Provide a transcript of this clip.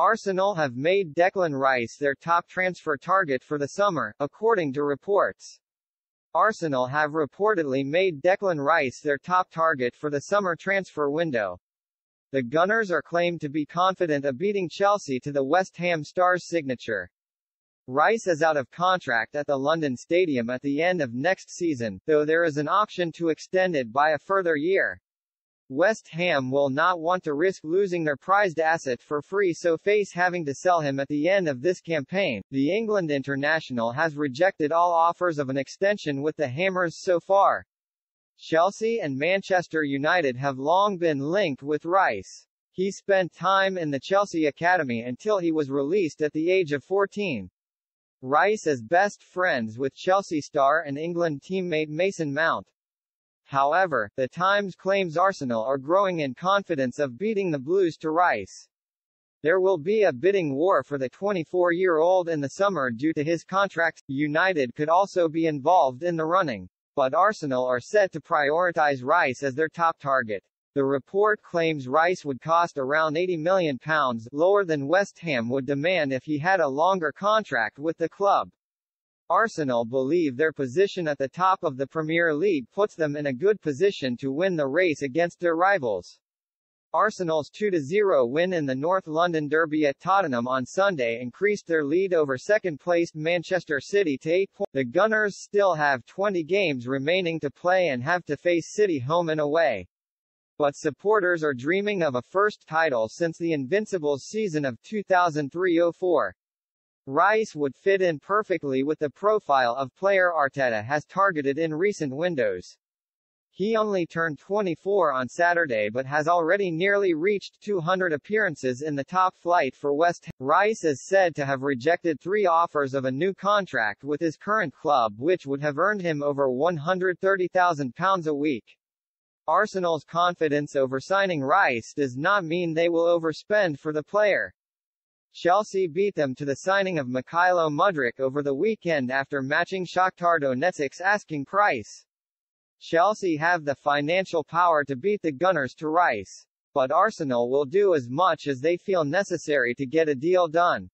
Arsenal have made Declan Rice their top transfer target for the summer, according to reports. Arsenal have reportedly made Declan Rice their top target for the summer transfer window. The Gunners are claimed to be confident of beating Chelsea to the West Ham Stars signature. Rice is out of contract at the London Stadium at the end of next season, though there is an option to extend it by a further year. West Ham will not want to risk losing their prized asset for free so face having to sell him at the end of this campaign. The England international has rejected all offers of an extension with the Hammers so far. Chelsea and Manchester United have long been linked with Rice. He spent time in the Chelsea academy until he was released at the age of 14. Rice is best friends with Chelsea star and England teammate Mason Mount. However, the Times claims Arsenal are growing in confidence of beating the Blues to Rice. There will be a bidding war for the 24-year-old in the summer due to his contract. United could also be involved in the running, but Arsenal are set to prioritize Rice as their top target. The report claims Rice would cost around £80 million, lower than West Ham would demand if he had a longer contract with the club. Arsenal believe their position at the top of the Premier League puts them in a good position to win the race against their rivals. Arsenal's 2-0 win in the North London Derby at Tottenham on Sunday increased their lead over second-placed Manchester City to 8 points. The Gunners still have 20 games remaining to play and have to face City home and away. But supporters are dreaming of a first title since the Invincibles season of 2003-04. Rice would fit in perfectly with the profile of player Arteta has targeted in recent windows. He only turned 24 on Saturday but has already nearly reached 200 appearances in the top flight for West Ham. Rice is said to have rejected three offers of a new contract with his current club which would have earned him over £130,000 a week. Arsenal's confidence over signing Rice does not mean they will overspend for the player. Chelsea beat them to the signing of Mykhailo Mudryk over the weekend after matching Shakhtar Donetsk's asking price. Chelsea have the financial power to beat the Gunners to Rice. But Arsenal will do as much as they feel necessary to get a deal done.